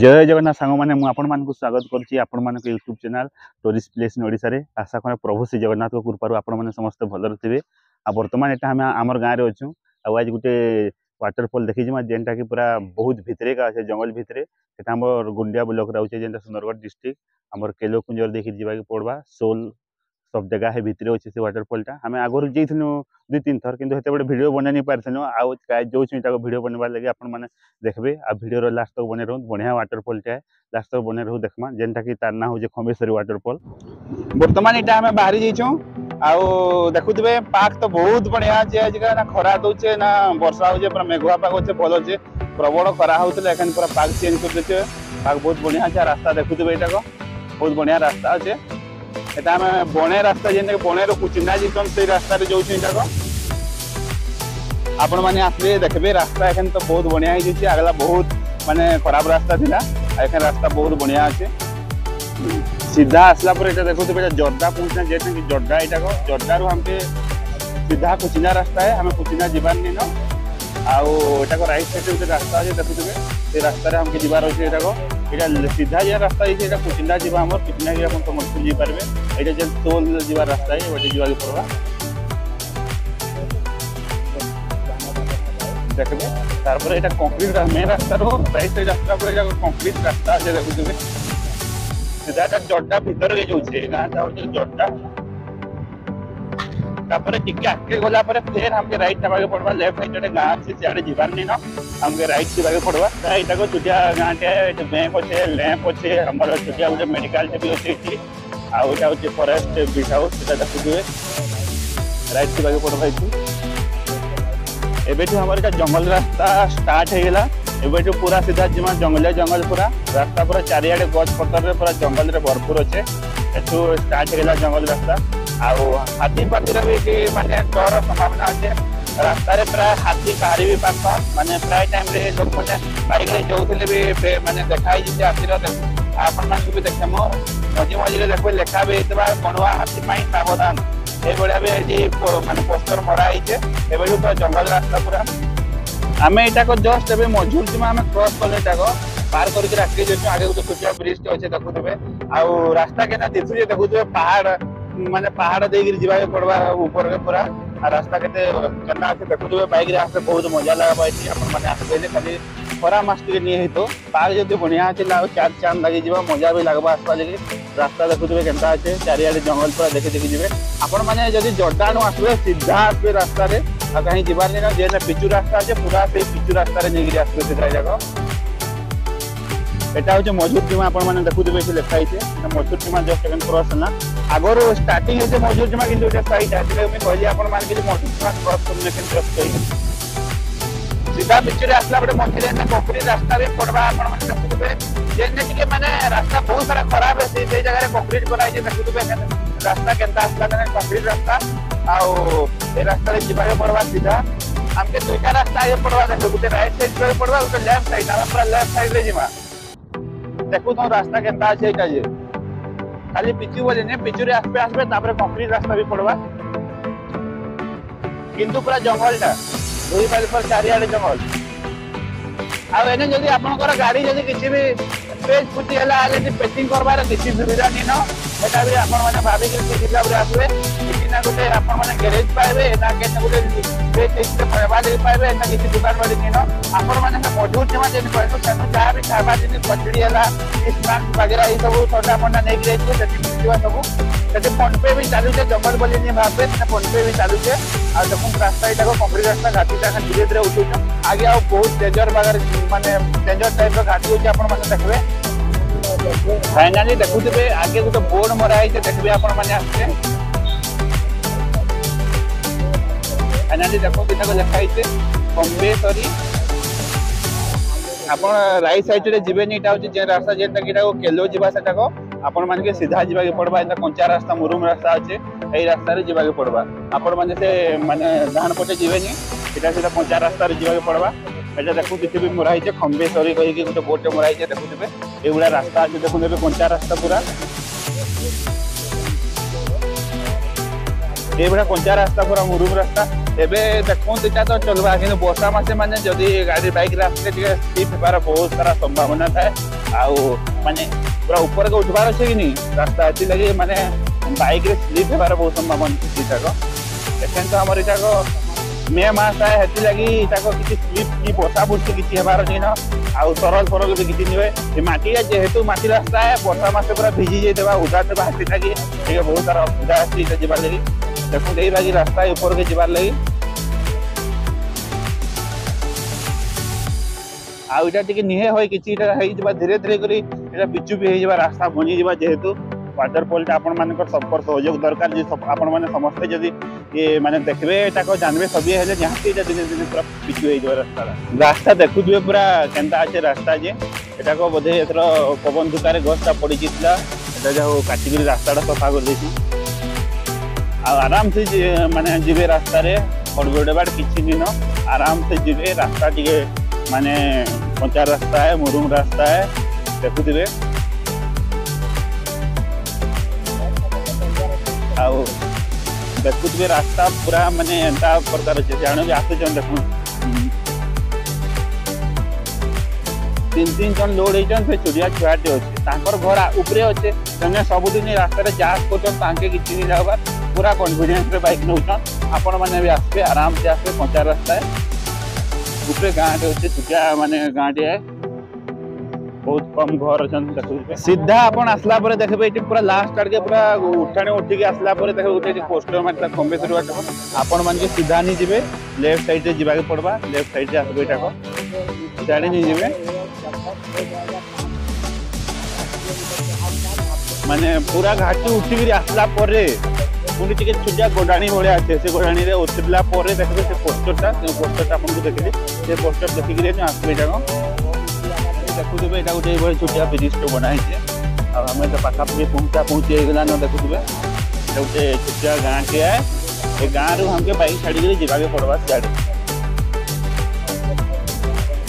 জয় জগন্নাথ সাং মানে আপনার স্বাগত করছি আপনার YouTube channel tourist place in ওড়শার আশা করে প্রভু শ্রী জগন্নাথ কৃপার আপনার সমস্ত ভালো রয়েছে আর বর্তমানে এটা আমি আমার গাঁরে অছু আজ গোটে ওয়াটরফল দেখি যা যেটা কি পুরা বহু ভিতরে কাছে জঙ্গল ভিতরে সেটা আমার গুন্ডিয়া ব্লক রয়েছে যেটা সুন্দরগড় ডিস্ট্রিক্ট আমার কেলোকুঞ্জর দেখি যাওয়া পড়বা সোল सब जगह है भितर अच्छे से वाटरफलटा आम आगर जाइन दुई तीन थर कि भिड बनाई नहीं पार्थन जो भिड बनबार लगे आपने देखे आ भिडर लास्ट तक बनई रहा बढ़िया वाटरफल लास्ट तक बनई रहा देखा जेनटा कि तार ना हो खमेश्वरी वाटरफल बर्तमान यहाँ आम बाहरी जाइ आउ देखु पार्क तो बहुत बढ़िया अच्छे आज ना खरा दौ ना बर्षा हो मेघुआ पाक अच्छे भल अच्छे प्रबल खरा हो पूरा पार्क चेंज कर पार्क बहुत बढ़िया रास्ता देखुए बहुत बढ़िया रास्ता अच्छे এটা আমি ବଣେ ରାସ୍ତା ଯେନ୍ଟାକି ବଣେର କୁଚିନ୍ଦା ଯେସନ୍ ସେଇ ରାସ୍ତାରେ ଯାଉଛୁ ଏଇଟାକ ଆପଣମାନେ ଆସିଲେ ଦେଖିବେ ରାସ୍ତା ଏଖାନ ତ ବହୁତ ବଢ଼ିଆ ହେଇଯାଇଛି ଆଗଲା ବହୁତ ମାନେ ଖରାପ ରାସ୍ତା ଥିଲା ଏଖାନ ରାସ୍ତା ବହୁତ ବଢ଼ିଆ ଅଛି ସିଧା ଆସିଲା ପରେ ଏଇଟା ଦେଖୁଥିବେ ଏଇଟା ଜର୍ଦା ପହଞ୍ଚିଲା ଯେହେତୁ ଜର୍ଦା ଏଇଟାକ ଜର୍ଦାରୁ ଆମକେ ସିଧା କୁଚିନ୍ଦା ରାସ୍ତାଏ ଆମେ କୁଚିନ୍ଦା ଯିବାର ନିନ ଆଉ ଏଇଟାକ ରାଇଟ୍ ସାଇଡ଼୍ରେ ଗୋଟେ ରାସ୍ତା ଅଛି ଦେଖୁଥିବେ ସେ ରାସ୍ତାରେ ଆମକେ ଯିବାର ଅଛି ଏଇଟାକ सीधा जो रास्ता है कुचिंदा जावा कुचिंदा गिर आप समस्त जी पारे ये जो टोल जीवार रास्ता है वोटे जवाक पड़वा देखे तार कंक्रीट मेन रास्ता रो रईट सैड रास्ता पर कंक्रीट रास्ता देखुवे सीधा जड्डा भितर जो गाँव जड्डा ତାପରେ ଟିକେ ଆଗକେ ଗଲା ପରେ ଫେର ଆମକୁ ରାଇଟ୍ ନେବାକୁ ପଡବା ଲେଫ୍ଟ ସାଇଡ୍ ଗୋଟେ ଗାଁ ଅଛି ସିଆଡେ ଯିବାର ନାଇଁ ନ ଆମକୁ ରାଇଟ୍ ଯିବାକୁ ପଡବା ଏଇଟାକୁ ଛୋଟିଆ ଗାଁଟେ ବ୍ୟାଙ୍କ ଅଛେ ଲ୍ୟାମ୍ପ ଅଛେ ଆମର ଛୋଟିଆ ଗୋଟେ ମେଡିକାଲଟେ ବି ଅଛି ଏଠି ଆଉ ଏଇଟା ହେଉଛି ଫରେଷ୍ଟ ବିଟ୍ ହାଉସ୍ ସେଟା ଦେଖୁଥିବେ ରାଇଟ୍ ଯିବାକୁ ପଡବା ଏଠି ଏବେଠୁ ଆମର ଏଇଟା ଜଙ୍ଗଲ ରାସ୍ତା ଷ୍ଟାର୍ଟ ହେଇଗଲା ଏବେଠୁ ପୁରା ସିଧା যিমা জঙ্গলে ଜଙ୍ଗଲ ପୁରା ରାସ୍ତା ପୁରା ଚାରିଆଡ଼େ গছ পত্রে ପୁରା ଜଙ୍ଗଲରେ ভরপুর ଅଛେ ଏଠୁ স্টার্ট ହେଇଗଲା ଜଙ୍ଗଲ ରାସ୍ତା ଆଉ ହାତୀ ପାତିର ବି ଏଠି ମାନେ ଡର ସମ୍ଭାବନା ଅଛି ରାସ୍ତାରେ ପ୍ରାୟ ହାତୀ କାହାରି ବି ପାଖ ମାନେ ପ୍ରାୟ ଟାଇମ୍ରେ ଲୋକମାନେ ବାଇକ୍ରେ ଯାଉଥିଲେ ବି ମାନେ ଦେଖା ହେଇଛି ହାତୀର ଆପଣମାନଙ୍କୁ ବି ଦେଖେ ମୁଁ ମଝି ମଝିରେ ଦେଖୁ ଲେଖା ବି ହେଇଥିବା ଗଣୁଆ ହାତୀ ପାଇଁ ସାବଧାନ ଏଭଳିଆ ବି ଏଠି ମାନେ ପୋଷ୍ଟର ମରା ହେଇଛେ ଏଭଳି ତ ଜଙ୍ଗଲ ରାସ୍ତା ପୁରା ଆମେ ଏଇଟାକ ଜଷ୍ଟ ଏବେ ମଝୁର ଯିମା ଆମେ କ୍ରସ୍ କଲେ ଏଇଟାକ ପାର କରିକି ରାତିରେ ଯାଉଛୁ ଆଗକୁ ଦେଖୁଥିବା ବ୍ରିଜ୍ଟେ ଅଛି ଦେଖୁଥିବେ ଆଉ ରାସ୍ତା କେନା ଦିଶୁଛି ଦେଖୁଥିବେ ପାହାଡ଼ माने पहाड़ दे पड़वा ऊपर पूरा रास्ता केते बाइक रे बहुत मजा लागा भाई जी अपन खाली परा मस्त के नी हेतो पार जदी बढ़िया अच्छे ला चार चांद लागि जीवा मजा भी लागबा आसपा जे रास्ता देखु जे केनता जंगल पर देखि देखि जीवे अपन माने जदी जड्डानो सीधा आसे रास्ता कहीं जीवा नै ना जेने पिचू रास्ता आछे पूरा से पिचू रास्ता रे नी गिर एटा हो मजूर टीमा आप माने देखु देबे मजूर टीमा जस्ट एकन क्रॉस ना আগর স্টার্টিং এতে মজুর জমা কিন্তু এটা সাইড আছে আমি কইলি আপন মানে কিছু মজুর জমা ক্রস কমিউনিকেশন ক্রস করি সিধা পিছরে আসলা পরে মঝিরে একটা পকরি রাস্তারে পড়বা আপন মানে দেখুবে যেনে টিকে মানে রাস্তা বহুত সারা খারাপ আছে সেই জায়গায় কংক্রিট করা হয়েছে দেখুবে রাস্তা কেনতা আসলা মানে কংক্রিট রাস্তা আও এই রাস্তারে জিবারে পড়বা সিধা আমকে দুইটা রাস্তা আগে পড়বা দেখো গোটে রাইট সাইড করে পড়বা গোটে লেফট সাইড আমরা পুরা লেফট সাইড রে জিমা দেখো তো রাস্তা কেনতা আছে এটা যে খালি ପିଚୁ ବୋଲି ନୁହେଁ ପିଚୁରେ ଆସ୍ତେ ଆସ୍ତେ ତାପରେ କଂକ୍ରିଟ ରାସ୍ତା ବି ପଡ଼ବା କିନ୍ତୁ ପୁରା ଜଙ୍ଗଲଟା ଦୁଇ ବାଲିପୁର ଚାରିଆଡ଼େ ଜଙ୍ଗଲ ଆଉ ଏନେ ଯଦି ଆପଣଙ୍କର ଗାଡ଼ି ଯଦି କିଛି ବି ପେଜ୍ ଫୁଟି ହେଲା ଯଦି ପେଚିଂ କରିବାର କିଛି ସୁବିଧା ନିନ ସେଟା ବି ଆପଣମାନେ ଭାବିକି ଠିକ୍ ହିସାବରେ ଆସିବେ ଏଇନା ଗୋଟେ ଆପଣମାନେ ଗ୍ୟାରେଜ୍ ପାଇବେ ନା କେତେ ଗୋଟେ ଖାଇବା ଜିନିଷ ପାଇବେ ନା କିଛି ଦୋକାନ ବାଡ଼ି ନିନ ଆପଣମାନେ ମଜବୁତ ଥିବା ଯେମିତି କହିଲୁ ତେଣୁ ଯାହା ବି ଖାଇବା ଜିନିଷ କଚୁଡ଼ି ହେଲା ସ୍ନାକ୍ସ ବଗେରା ଏଇସବୁ ଥଣ୍ଡା ଫଣ୍ଡା ନେଇକି ଯାଇଥିବେ ସେଠି ମିଳିଯିବ ସବୁ ସେଠି ଫୋନ୍ପେ ବି ଚାଲୁଛେ ଜଙ୍ଗଲ ବୋଲି ନି ଭାବେ ସେଠି ଫୋନ୍ପେ ବି ଚାଲୁଛେ ଆଉ ଦେଖନ୍ତୁ ରାସ୍ତା ଏଇଟାକୁ କଂକ୍ରିଟ ରାସ୍ତା ଘାଟି ଯାକ ଧୀରେ ଧୀରେ ଉଠୁଛୁ ଆଗେ ଆଉ ବହୁତ ଡେଞ୍ଜର ବାଗରେ ମାନେ ଡେଞ୍ଜର ଟାଇପ୍ର ଘାଟି ହେଉଛି ଆପଣମାନେ ଦେଖିବେ ফাইনালি দেখুবে আগে গোটে বোর্ড মরা হয়েছে দেখবে আপনার আসছে ଫାଇନାଲି ଦେଖନ୍ତୁ ତାକୁ ଲେଖା ହେଇଛି କମ୍ବେସରୀ ଆପଣ ରାଇଟ୍ ସାଇଡ଼୍ରେ ଯିବେନି ଏଇଟା ହେଉଛି ଯେନ୍ ରାସ୍ତା ଯେନ୍ଟାକି ଏଇଟାକୁ କେଲୋ ଯିବା ସେଟାକୁ ଆପଣମାନଙ୍କୁ ସିଧା ଯିବାକୁ ପଡ଼ବା ଏଇଟା କଞ୍ଚା ରାସ୍ତା ମୁରୁମ ରାସ୍ତା ଅଛି ଏଇ ରାସ୍ତାରେ ଯିବାକୁ ପଡ଼ବା ଆପଣମାନେ ସେ ମାନେ ଡାହାଣ ପଟେ ଯିବେନି ଏଇଟା ସେଟା କଞ୍ଚା ରାସ୍ତାରେ ଯିବାକୁ ପଡ଼ବା এটা দেখুন পৃথিবী মোড়া হয়েছে খম্বে সরি কহিকি গোটে বোর্ডে মোড়া হয়েছে দেখুথিবে এগুলা রাস্তা আছে দেখুন এবে কঞ্চা রাস্তা পুরা এইগুলা কঞ্চা রাস্তা পুরা মুরুম রাস্তা एवं देखो दुटा तो चल रहा कि बर्षा मैसे मैंने जदि गाड़ी बैक रास्ते स्लीप होबार बहुत सारा संभावना थाए आने पूरा ऊपर के उठवार अच्छे कि नहीं रास्ता अच्छी लगे मैंने बैक स्लीप होबार बहुत संभावना दुटाक एखें तो आमर इटाक मे मस थाए से लगी किसी स्लीप कि बर्षा बुर्सी किसी हमार नहीं आरल फरल भी किसी नुए मटी जेहेतु मटी रास्ता है बर्षा मैसे पूरा भिजी जाइए उदा देवा हाथी लगे बहुत सारा असुविधा अच्छी जबार लगी দেখুন এই লাগি রাস্তা উপরকে যাবার লাগি ଆଉ ଏଇଟା ଟିକେ ନିହେ ହଏ କିଛି ଏଇଟା ହେଇଯିବା ଧୀରେ ଧୀରେ କରି ଏଇଟା ପିଚୁ ବି ହେଇଯିବା ରାସ୍ତା ବନିଯିବା ଯେହେତୁ ୱାଟର ପଲ୍ଟା ଆପଣମାନଙ୍କର ସମ୍ପର୍କ ସହଯୋଗ ଦରକାର ଯେ ଆପଣମାନେ ସମସ୍ତେ ଯଦି ମାନେ ଦେଖିବେ ତାକୁ ଜାଣିବେ ସଭିଏ ହେଲେ ନିହାତି ଏଇଟା ଦିନେ ଦିନେ ପୁରା ପିଚୁ ହେଇଯିବ ରାସ୍ତାଟା ରାସ୍ତା ଦେଖୁଥିବେ ପୁରା କେନ୍ତା ଅଛି ରାସ୍ତା ଯେ ଏଟାକୁ ବୋଧେ ଏଥର ପବନ ଧୁକାରେ ଗଛଟା ପଡ଼ିଯାଇଥିଲା ଏଇଟା ଯାହା ହଉ କାଟିକିରି ରାସ୍ତାଟା ସଫା କରିଦେଇଛି आराम से माने जीवे रास्तार बड़गड़ेबाड़ किसी दिन आराम से जी रास्ता टे मान कंचा रास्ता है मुरुम रास्ता है देखुए आउ देखुए रास्ता पूरा मानने प्रकार अच्छे से आने भी आसुचन देखो তিন তিন জন লোক হয়েছেন সে ছোটিয়া ছুয়াটে অছে তাঁর ঘর উপরে অছে সে সবুদিন রাস্তায় চাষ করছেন তাঁকে কিছু নি লাগবার পুরা কনফিডেন্সরে বাইক নেউছন আপন মানে বি আসবে আরামসে আসবে কঁচা রাস্তায় উপরে গাঁটে অছে ছোটিয়া মানে গাঁটে ବହୁତ କମ ଘର ଅଛନ୍ତି ଦେଖୁଥିବେ ସିଧା ଆପଣ ଆସିଲା ପରେ ଦେଖିବେ ଏଠି ପୁରା ଲାଷ୍ଟ ଆଡ଼କେ ପୁରା ଉଠାଣି ଉଠିକି ଆସିଲା ପରେ ଦେଖିବେ ଗୋଟେ ଏଠି ପୋଷ୍ଟର ମାରିଥିଲା କମ୍ବେଶ୍ୱରୀ ବାଟ ଆପଣମାନେ ସିଧା ନେଇଯିବେ ଲେଫ୍ଟ ସାଇଡ଼ରେ ଯିବାକୁ ପଡ଼ବା ଲେଫ୍ଟ ସାଇଡ଼ରେ ଆସିବେ ଏଇଟାକ ସିଆଡ଼େ ନେଇଯିବେ ମାନେ ପୁରା ଘାଟି ଉଠିକିରି ଆସିଲା ପରେ ପୁଣି ଟିକେ ଛୋଟିଆ ଗୋଡ଼ାଣି ଭଳିଆ ଅଛି ସେ ଗୋଡ଼ାଣିରେ ଉଠିଲା ପରେ ଦେଖିବେ ସେ ପୋଷ୍ଟରଟା ଯେଉଁ ପୋଷ୍ଟରଟା ଆପଣଙ୍କୁ ଦେଖିଲି ସେ ପୋଷ୍ଟର ଦେଖିକିରି ଆସିବେ ଏଇଟା ଦେଖୁଥିବେ ଏଇଟା ଗୋଟେ ଏଇଭଳି ଛୋଟିଆ ବ୍ରିଜ୍ଟେ ବନା ହେଇଛି ଆଉ ଆମେ ତ ପାଖାପାଖି ପହଞ୍ଚା ପହଞ୍ଚି ହେଇଗଲାନ ଦେଖୁଥିବେ ଏଇଟା ଗୋଟେ ଛୋଟିଆ ଗାଁଟିଏ ଏ ଗାଁରୁ ଆମକୁ ବାଇକ୍ ଛାଡ଼ିକିରି ଯିବାକୁ ପଡ଼ବା ସିଆଡ଼େ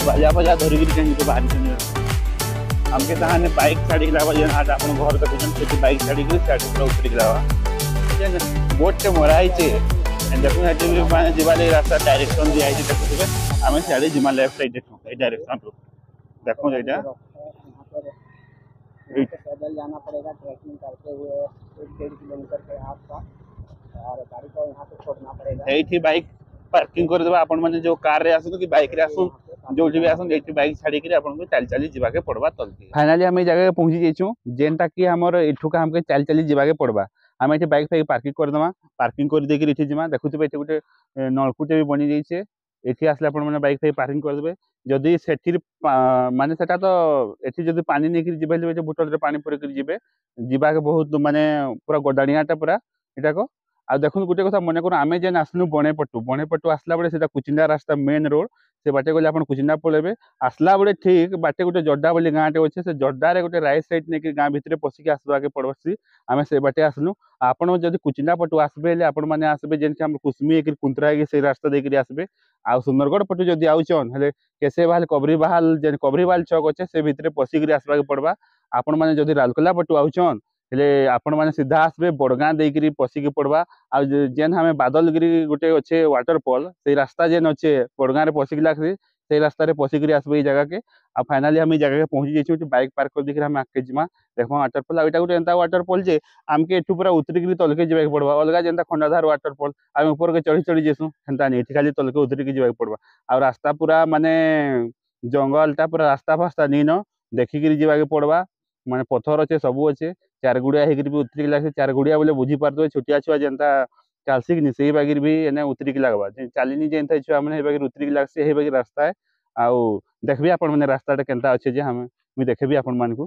ବାଜା ଫଜା ଧରିକିରି କେମିତି ବାହାରିଛନ୍ତି ଆମକେ ତାହାନେ ବାଇକ୍ ଛାଡ଼ିକି ଲାଗ୍ବା ଯେନ୍ ଆଜି ଆପଣ ଘର ଦେଖୁଛନ୍ ସେଠି ବାଇକ୍ ଛାଡ଼ିକିରି ସିଆଡ଼େ ପୁରା ଉଠିକି ଲାଗ୍ବା ବୋଟ୍ଟେ ମରା ହେଇଛେ ଦେଖୁନ୍ ହେଠି ବି ମାନେ ଯିବା ଲାଗି ରାସ୍ତା ଡାଇରେକ୍ସନ୍ ଦିଆହେଇଛି ଦେଖୁଥିବେ ଆମେ ସିଆଡ଼େ ଯିମା ଲେଫ୍ଟ ସାଇଡ଼୍ ଦେଖୁ ଏଇ ଡାଇରେକ୍ସନ୍ରୁ ଦେଖୁନ୍ ଏଇଟା पैदल जाना पड़ेगा ट्रैकिंग करते हुए एक डेढ़ किलोमीटर के आसपास और गाड़ी को यहाँ पे छोड़ना पड़ेगा यही बाइक पार्किंग कर देवा अपन मैंने जो कार रे आसु कि बाइक रे आसु ଯୋଉଠି ବି ଆସନ୍ତୁ ଏଠି ବାଇକ୍ ଛାଡ଼ିକିରି ଆପଣଙ୍କୁ ଚାଲି ଚାଲି ଯିବାକେ ପଡ଼ବା ତଲକି ଫାଇନାଲି ଆମେ ଜାଗାରେ ପହଞ୍ଚି ଯାଇଛୁ ଯେନ୍ଟା କି ଆମର ଏଠୁକା ଆମକେ ଚାଲି ଚାଲି ଯିବାକେ ପଡ଼ବା ଆମେ ଏଠି ବାଇକ୍ ଫାଇକ୍ ପାର୍କିଂ କରିଦେମା ପାର୍କିଂ କରିଦେଇକିରି ଏଠି ଯିମା ଦେଖୁଥିବେ ଏଠି ଗୋଟେ ନଳକୂଟେ ବି ବନି ଯାଇଛେ ଏଠି ଆସିଲେ ଆପଣମାନେ ବାଇକ୍ ଫାଇକ୍ ପାର୍କିଂ କରିଦେବେ ଯଦି ସେଠି ମାନେ ସେଟା ତ ଏଠି ଯଦି ପାଣି ନେଇକିରି ଯିବେ ଯିବେ ବୋଟଲ୍ରେ ପାଣି ପୁରେଇକିରି ଯିବେ ଯିବାକେ ବହୁତ ମାନେ ପୁରା ଗଦାଣିଆଟା ପୁରା ଏଟାକ ଆଉ ଦେଖନ୍ତୁ ଗୋଟେ କଥା ମନେ କର ଆମେ ଯେନ୍ ଆସିଲୁ ବଣେପଟୁ ବଣେପଟୁ ଆସିଲା ବେଳେ ସେଟା କୁଚିଣ୍ଡା ରାସ୍ତା ମେନ୍ ରୋଡ୍ ସେ ବାଟେ ଗଲେ ଆପଣ କୁଚିନ୍ଦା ପଳେଇବେ ଆସିଲା ବେଳେ ଠିକ୍ ବାଟେ ଗୋଟେ ଜର୍ଡା ବୋଲି ଗାଁଟେ ଅଛି ସେ ଜର୍ଡାରେ ଗୋଟେ ରାଇଟ୍ ସାଇଡ୍ ନେଇକି ଗାଁ ଭିତରେ ପଶିକି ଆସିବାକେ ପଡ଼୍ସି ଆମେ ସେ ବାଟେ ଆସିଲୁ ଆପଣ ଯଦି କୁଚିନ୍ଦା ପଟୁ ଆସିବେ ହେଲେ ଆପଣମାନେ ଆସିବେ ଯେମିତି ଆମର କୁସୁମି ହେଇକିରି କୁନ୍ତରା ହେଇକି ସେଇ ରାସ୍ତା ଦେଇକିରି ଆସିବେ ଆଉ ସୁନ୍ଦରଗଡ଼ ପଟୁ ଯଦି ଆଉଛନ୍ ହେଲେ କେଶେବାହାଲ କବରିବାହାଲ ଯେନ୍ କବରିବାହାଲ ଛକ୍ ଅଛେ ସେ ଭିତରେ ପଶିକିରି ଆସିବାକେ ପଡ଼ବା ଆପଣମାନେ ଯଦି ରାଉରକେଲା ପଟୁ ଆଉଛନ୍ ହେଲେ ଆପଣମାନେ ସିଧା ଆସିବେ ବଡ଼ଗାଁ ଦେଇକିରି ପଶିକି ପଡ଼ବା ଆଉ ଯେନ୍ ଆମେ ବାଦଲଗିରି ଗୋଟେ ଅଛେ ୱାଟରଫଲ୍ ସେଇ ରାସ୍ତା ଯେନ୍ ଅଛେ ବଡ଼ଗାଁରେ ପଶିକି ଲାଗ୍ସି ସେଇ ରାସ୍ତାରେ ପଶିକିରି ଆସିବେ ଏଇ ଜାଗାକେ ଆଉ ଫାଇନାଲି ଆମେ ଏଇ ଜାଗାକେ ପହଞ୍ଚି ଯାଇଛୁ ବାଇକ୍ ପାର୍କ କରିଦେଇକିରି ଆମେ ଆଗକେ ଯିମା ଦେଖମା ୱାଟରଫଲ୍ ଆଉ ଏଇଟା ଗୋଟେ ଏନ୍ତା ୱାଟରଫଲ୍ ଯେ ଆମକେ ଏଠୁ ପୁରା ଉତରିକିରି ତଲକେ ଯିବାକୁ ପଡ଼ବା ଅଲଗା ଯେନ୍ତା ଖଣ୍ଡାଧାର ୱାଟରଫଲ୍ ଆମେ ଉପରକେ ଚଢ଼ି ଚଢ଼ି ଯେସୁଁ ହେନ୍ତା ନି ଏଠି ଖାଲି ତଲକେ ଉତରିକି ଯିବାକୁ ପଡ଼ବା ଆଉ ରାସ୍ତା ପୁରା ମାନେ ଜଙ୍ଗଲଟା ପୁରା ରାସ୍ତା ଫାସ୍ତା ନିନ ଦେଖିକିରି ଯିବାକେ ପଡ଼ବା मानते पथर अच्छे सब अच्छे चार गुड़िया भी उतरिक लगे चार गुड़िया बोले बुझीपारे तो छोटिया छुआ जेनता चलसी कि नहीं पाकि भी एने उतरिक लगवा चली जेनता छुआ मैंने उतरिक लगसी है बाकी रास्ता है आउ देख आप रास्ता के अच्छे मुझे देखे भी आपण मानक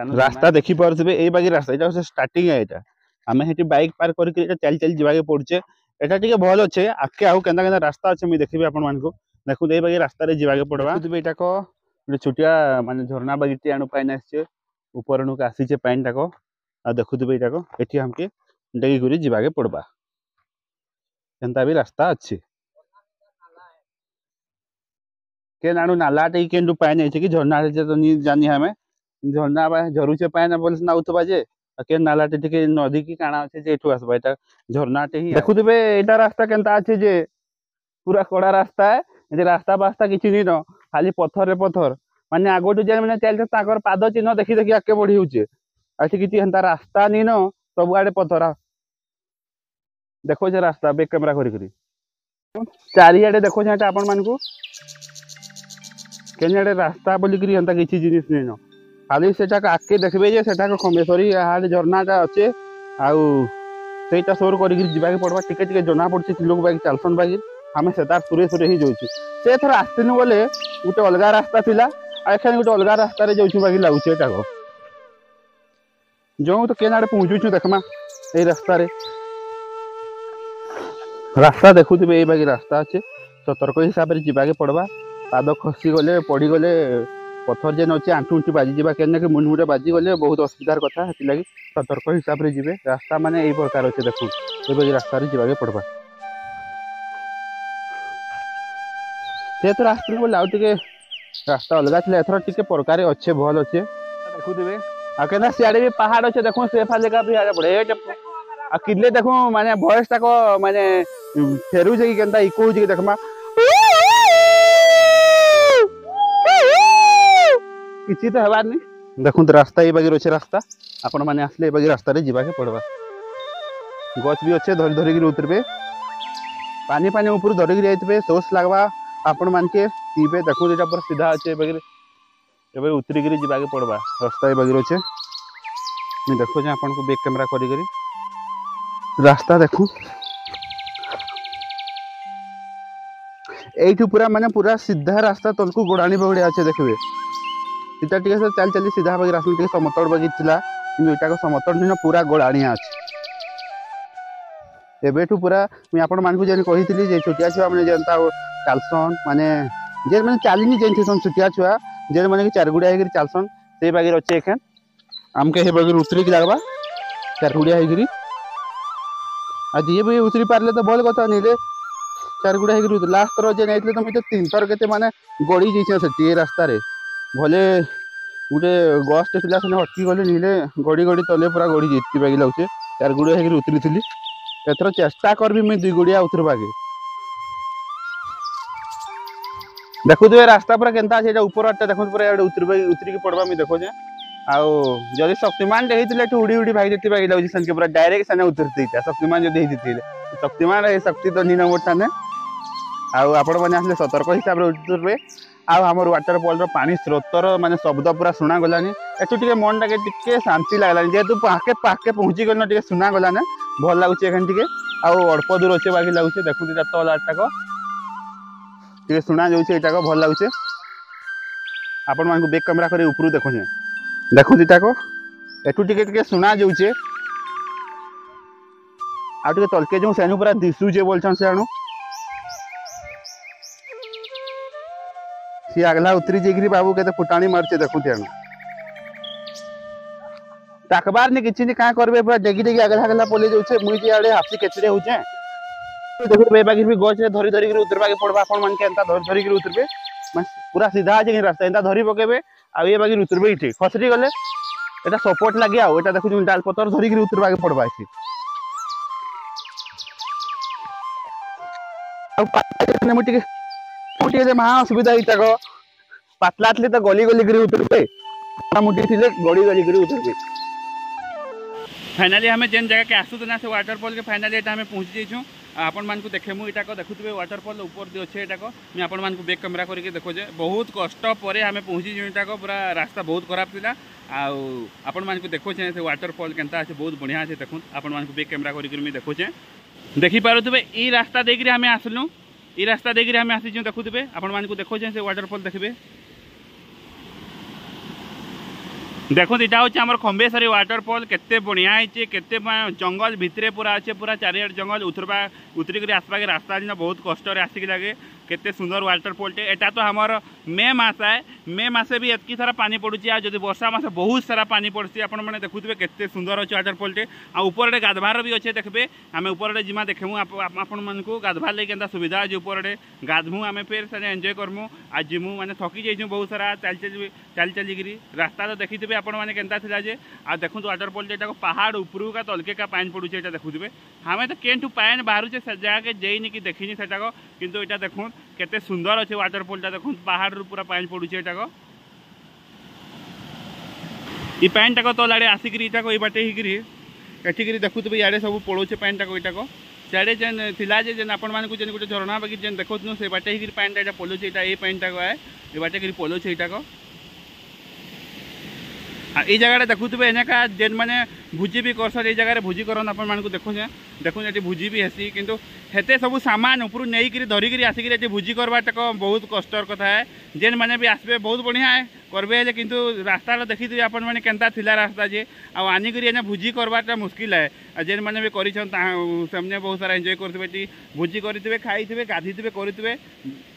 रास्ता देखी पार्थे ये बाकी रास्ता ये स्टार्टिंग है यहाँ आम हेटे बैक पार कर चल चल जावाके पड़चे यहाँ टी भल अच्छे आगे आउ के रास्ता अच्छे मुझे देखे आपण मानक देखते बाकी रास्त जावाके पड़वा ये गोटे छोटिया मानते झरणा बागी आने पानी आसचे ऊपर आसीचे पानी टाक आ देखुवे ये ये हमको डेगी घूरी जीवाके पड़वा एंता भी रास्ता अच्छे के आणु नाला टे के पानी आई कि झरना तो जानी आम झरना झरुचे पानी बोले नाऊथवा जे के नाला टे नदी की काण अच्छे ये आसवा झरना टे देखु यहाँ रास्ता के पूरा कड़ा रास्ता है रास्ता बास्ता किसी नहीं ଖାଲି ପଥରରେ ପଥର ମାନେ ଆଗଠୁ ଯେନ୍ମାନେ ଚାଲିଛନ୍ ତାଙ୍କର ପାଦ ଚିହ୍ନ ଦେଖି ଦେଖି ଆଗକେ ବଢି ହଉଛେ ଏଠି କିଛି ହେନ୍ତା ରାସ୍ତା ନିନ ସବୁଆଡେ ପଥରା ଦେଖଉଛେ ରାସ୍ତା ବେକ୍ କ୍ୟାମେରା କରିକିରି ଚାରିଆଡେ ଦେଖଉଛେ ଏଟା ଆପଣମାନଙ୍କୁ କେନ୍ଆଡ଼େ ରାସ୍ତା ବୋଲିକିରି ହେନ୍ତା କିଛି ଜିନିଷ ନିନ ଖାଲି ସେଟାକୁ ଆଗକେ ଦେଖବେ ଯେ ସେଟାକୁ ଖମ୍ବେଶ୍ୱରୀ ଇହାଡ଼େ ଝର୍ଣ୍ଣାଟା ଅଛେ ଆଉ ସେଇଟା ସୋର୍ କରିକିରି ଯିବାକେ ପଡ଼ବା ଟିକେ ଟିକେ ଜଣା ପଡ଼ୁଛି ଲୋକ ବାକି ଚାଲସନ୍ ବାକି आम से सुरे सुरे ही जाऊँ से थर आसन बोले गोटे अलग रास्ता थी आखिर गोटे अलग रास्त बाकी लगे एक जो तो कैन आड़े पहुँचुचु देखमा ये रास्ता रे रास्ता देखु ये बाकी रास्ता अच्छे सतर्क हिसाब से जवाके पड़वा पाद खसी गले पड़गले पथर जेन अच्छे आंठू उठू बाजि कैन ना कि बाजिगले बहुत असुविधार कथ से लगे सतर्क हिसाब से जी रास्ता मानने यही प्रकार अच्छे देखू ये रास्त जवाके पड़वा से रास्ते को लाउ रास्ता अलग थी एथर टिके प्रकार अच्छे भल अच्छे देखु देबे आ सियाडे भी पहाड़ अच्छे देखु से फा जगह भी आ बड़े ए आ किले देखु माने वॉइस तक माने फेरु जे केनता इको जे देखमा किछी तो हवा नहीं देखु तो रास्ता ए बगे रोचे रास्ता आपण माने आसले ए बगे रास्ता रे जीवा के पड़वा गछ भी अच्छे धर धर के उतरबे पानी पानी ऊपर धर के जाइतबे सोस लागवा ଆପଣ ମାନକେ ପିବେ ଦେଖୁ ଏଇଟା ପୁରା ସିଧା ଅଛେ ଏବାଗିରେ ଏବେ ଉତରିକିରି ଯିବାକେ ପଡ଼ବା ରାସ୍ତା ଏ ବାଗିରେ ଅଛେ ମୁଇଁ ଦେଖୁଛେ ଆପଣଙ୍କୁ ବେକ୍ କ୍ୟାମେରା କରିକିରି ରାସ୍ତା ଦେଖୁ এইটু পুরা মানে পুরা সিধা রাস্তা তলকু গোড়ানি ভড়িয়া আছে দেখবে এটা টিকে চাল চালি সিধা বাগি রাস্তা টিকে সমতল বাগি ছিলা কিন্তু এটাকে সমতল দিন পুরা গোড়ানিয়া আছে এবেঠু পুরা মুই আপনার যেন কহিলি যে ছুটিয়া ছুয়া মানে যেনতা চালসন মানে যে মানে চালিনি যেন থিসন ছুটিয়া ছুয়া যে মানে চারগুড়িয়া হয়ে চালসন সেই বাগের অছে এখান আমকে হে বাগের উতরিক লাগবা চারগুড়িয়া হয়ে আর যে বি উতরি পারলে তো ভাল কথা নিলে চারগুড়িয়া হয়ে লাস্টর যে নেইলে তো মুই তিন থর কেতে মানে গড়ি যাইছে সেটি এই রাস্তায় ভলে গোটে গছটে ଥିଲା ସେନେ ଅଟକି ଗଲି ନିଲେ ଗଡ଼ି ଗଡ଼ି ତଲେ ପୁରା ଗଡ଼ି ଯାଇଥିବାକି ଲାଗୁଛେ ତାର ଗୁଡ଼ ହେଇକିରି ଉତରିଥିଲି एथर कर भी मुझे दुई गुड़िया उतर पागे देखुए रास्ता पूरा केन्ता अच्छे ऊपर आठटा देखते पूरा उतर उतरिक पड़वा मुझे देखोजे आदि शक्तिमान होते उड़ी उड़ी भागी देती पूरा डायरेक्ट सैन्य उतरती शक्ति शक्तिमान शक्ति तो नहीं नंबर ना आपण मैंने सतर्क हिसाब से उठे आम फल पा स्रोतर मानते शब्द पूरा शुणा गलानी यू टे मन टाइम टे शांति लगलानी जेहतु पाके पाके पहुँची गल टे शुना गलाना भल लगुच आल्प दूर अच्छे बाकी लगुचे देखते जत वालाटाक टे शुणा जाटाक भल लगुचे आपण मैं बेक कैमेरा कर उपरू देखुचे देखुटाक यू टे शुणा जाऊे आल्के जो सैनु पूरा दिशुचे बोलचन से आणु सी आगला उतरी जाइकरी बाबू कहते फुटाणी मारुचे देखुचे आम डाकबार ने किसी ने कहाँ करबे पूरा डेगी डेगी आगला आगला पले जाऊे मुई जे आड़े हाफसी केचरे होचे देखु तो बे बाकी भी गछ रे धरी धरी उतरबा के पड़बा अपन मन के एंता धरी धरी के उतरबे पूरा सीधा जे रास्ता एंता धरी पकेबे आ ये बाकी उतरबे इठे खसरी गले এটা সপোর্ট লাগে আও এটা দেখুছ ডাল পতর ধরিকি উতরবাকে পড়বা এসে ଆଉ ପାଖରେ ମୁଁ ଟିକେ ये महा असुविधा तक पतला पातलातले तर गली गली करी उतरते मोटी थी गली गली करी उतरते फाइनाली हमें जेन जगह के आसू ना से वाटरफल के फाइनाली एटा हमें पहुँच जाइछू आपण मान देखे मुझे देखुए वाटरफॉल ऊपर दी अच्छे यहाँ मुझे आपण मैं बेक कैमेरा करके देखुचे बहुत कष्ट पर आम पहुँची यहाँ पूरा रास्ता बहुत खराब था आपण मैं देखुचे से वाटरफॉल के बहुत बढ़िया अच्छे देखु आपण मैं बेक कैमेरा करके देखुचे देखिपुए ये रास्ता देकर आम आसलू এই ରାସ୍ତା ଦେଇକିରି ଆମେ ଆସିଛୁ ଦେଖୁଥିବେ ଆପଣମାନଙ୍କୁ ଦେଖାଉଛେ ସେ ୱାଟରଫଲ୍ ଦେଖିବେ ଦେଖନ୍ତୁ ଏଇଟା ହେଉଛି ଆମର ଖମ୍ବେଶ୍ୱରୀ ୱାଟରଫଲ୍ କେତେ ବଢ଼ିଆ ହେଇଛି କେତେ ଜଙ୍ଗଲ ଭିତରେ ପୁରା ଅଛି ପୁରା ଚାରିଆଡ଼େ ଜଙ୍ଗଲ ଉତରବା ଉତରିକରି ଆସିବାକେ ରାସ୍ତା ଦିନ ବହୁତ କଷ୍ଟରେ ଆସିକି ଲାଗେ कते सुंदर व्वाटर फल्टे यहाँ तो आम मे मस है मे मसे भी एतक सारा पानी पड़ी आज जब वर्षा मस बहुत सारा पानी पड़ी आप देखु के सुंदर अच्छे व्वाटर फल्टे आर गाधवार भी अच्छे देखे आम उपर जिमा देखमु आपण मानक गाधवार लगे एंता सुविधा अच्छे उपर गाधमु आम फिर से एंजय करमु आ जीमु मैंने थकी जाइ बहुत सारा चल चल चल चल रास्ता तो देखी थे आपने मैंने केजे आ देखो तो व्वाटर फल्टे यहाँ पहाड़ उपरू का तल्के का पानी पड़ू देखु हमें तो कैंठू पानी बाहर से जगह जेईनि कि देखनी सेटाक কিন্তু এটা দেখুন কত সুন্দর আছে ওয়াটারפולটা দেখুন পাহাড় পুরো পাঁচ পড়ুছে এটাগো এই পাইনটা কত লড়াই আসি গরি এটাগো এই বাটে হিগরি এচি গরি দেখুত ভাই আড়ে সব পড়ুছে পাইনটাগো এটাগো চাড়ে যেন থিলাজে যেন আপন মানক যেন একটা ঝরনা বাকি যেন দেখুতন সেই বাটে হিগরি পাইনটা এটা পড়ুছে এটা এই পাইনটা গো এই বাটে গরি পড়ুছে এটাগো আর এই জায়গাটা দেখুত ভাই এনাকা যেন মানে भोजी भी करसन ये जगह भोजी कर देखुचे देखुचे भोजी भी हेसी कितु हेते सब सामान उपुर नहीं धरिकी आसिक भोजी करवाटा बहुत कष्टर कथा है जेन मैंने भी आसपे बहुत बढ़िया है करवे कि रास्ता देखी थी आपन थी रास्ता जी आनी करना भोजी करवाटा मुस्किल है जेन मैंने भी करमने बहुत सारा एंजय करते भोजी करेंगे खाई गाधी थे करेंगे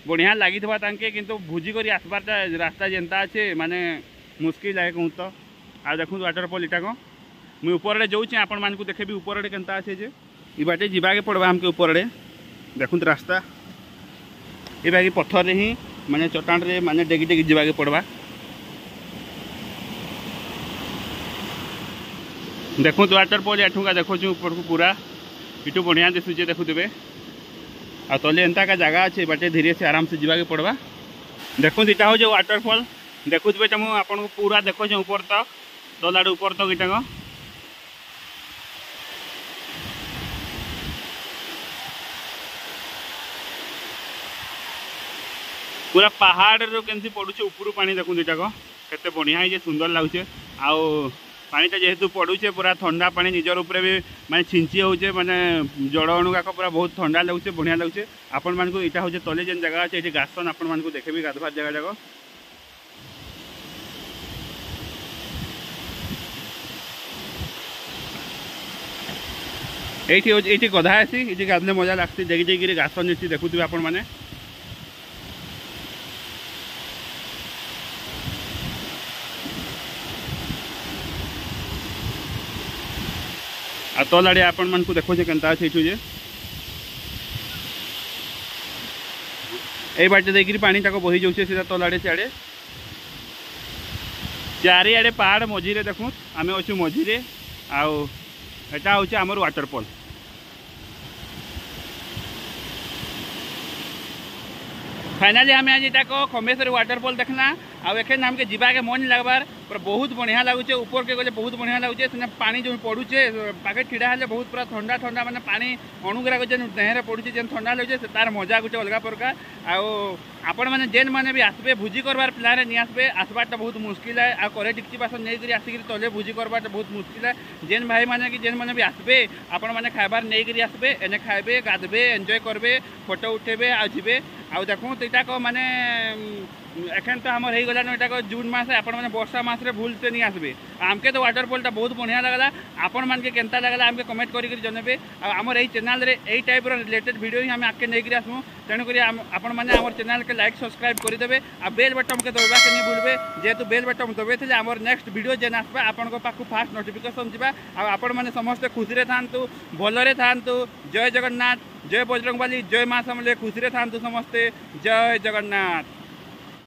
बढ़िया लगी कि भोजी कर आसबार रास्ता जेन्ता अच्छे मानने मुस्किल है कहूँ तो आ देखो वाटरफल इटा कौन मुझे ऊपर आड़े जाऊँ आपण देखे देखेबी ऊपर आड़े अच्छे ये बाटे जावाके पड़वा आमके ऊपर आड़े देखु रास्ता ये बाकि पथर हिं मानने चटाण में मानने डेगी डेगी जावाके पड़वा देखु वाटरफल पॉल एठुका देखु ऊपर को पूरा इटू बढ़िया दिशुचे देखुवे आ तले एंता का जगह अच्छे बाटे धीरे से आराम से जावाके पड़वा देखते इटा हूँ वाटरफल देखु तो मुझे आपको पूरा देखो ऊपर तक तल आड़े ऊपर तक इटा ପୁରା ପାହାଡ଼ରୁ କେମିତି ପଡ଼ୁଛେ ଉପରୁ ପାଣି ଦେଖନ୍ତୁ ଏଇଟାକ କେତେ ବଢ଼ିଆ ହେଇଛେ ସୁନ୍ଦର ଲାଗୁଛେ ଆଉ ପାଣିଟା ଯେହେତୁ ପଡ଼ୁଛେ ପୁରା ଥଣ୍ଡା ପାଣି ନିଜର ଉପରେ ବି ମାନେ ଛିଞ୍ଚି ହେଉଛେ ମାନେ ଜଳ ଅଣୁଗାକ ପୁରା ବହୁତ ଥଣ୍ଡା ଲାଗୁଛେ ବଢ଼ିଆ ଲାଗୁଛେ ଆପଣମାନଙ୍କୁ ଏଇଟା ହେଉଛେ ତଲେ ଯେନ୍ ଜାଗା ଅଛେ ଏଠି ଗାସନ୍ ଆପଣମାନଙ୍କୁ ଦେଖେବି ଗାଧବାର ଜାଗା ଯାକ এইটি এইটি গধা আছে এইটি গাধলে মজা লাগছে দেখি দেখি গাছ নিচ্ছি দেখুবে আপনার तल आड़े आपण मैं देखे के बाटे पाटा बही जाऊ सीधा तल आड़े सियाड़े चार पहाड़ मझीरे देखु आम अच्छे मझीरे आटा हूँ आम व्टरफल फाइनाली आम आज इटा खमेश्वर व्टरफल देखना आउ एखे आमके जाके मन लगवार पर बहुत बढ़िया लगुचे ऊपर के गले बहुत बढ़िया लगुचे सीना पानी जो पड़ुचे पाखे ढड़ा हेल्ले बहुत पूरा थंडा ठंडा मैंने पानी अणुग्राक जेन देहरे पड़ुचे जेन थंडा लगे तार मजा गोटे अलग प्रकार आउ आपण मैंने जेन मैंने भी आसपे भोजी करवार प्लान नहीं आसबे आसबारटा बहुत मुस्किल है आ करे टिकची पास नहीं आसिक तले भोजी करवाटा बहुत मुस्किल है जेन भाई मैंने कि जेन मैंने भी आसबे आपण मैंने खाइबार नहीं आसबे एने खाइबे गाधबे एंजय करबे फोटो उठेबे आ जाबे आउ देखो तो मानने এখানটা আমার হয়ে গলান এটা জুন মাসে আপনার বর্ষা মাসে ভুলতে নিয়ে আসবে আমকে তো ওয়াটরফলটা বহুত বঢ়িয়া লাগলা আপন মানকে কেনতা লাগলা আমকে কমেন্ট করি জনাবে আমার এই চ্যানেলের এই টাইপর রিলেটেড ভিডিও হি আমি আগে নিয়ে আসবু তেণুকরি আপন মানে আমার চ্যানেলকে লাইক সবসক্রাইব করিদেবে আর বেল বটনকে দবাকে নিয়ে ভুলবে যেহেতু বেল বটন দবাইলে আমার নেক্সট ভিডিও যেন আসবে আপনার পাখু ফার্স্ট নোটিফিকেসন যা আপন মানে সমস্তে খুশিরে থাকতু ভালরে থাকতু জয় জগন্নাথ জয় বজরংবালী জয় মা সমলে খুশিরে থাকতু সমস্তে জয় জগন্নাথ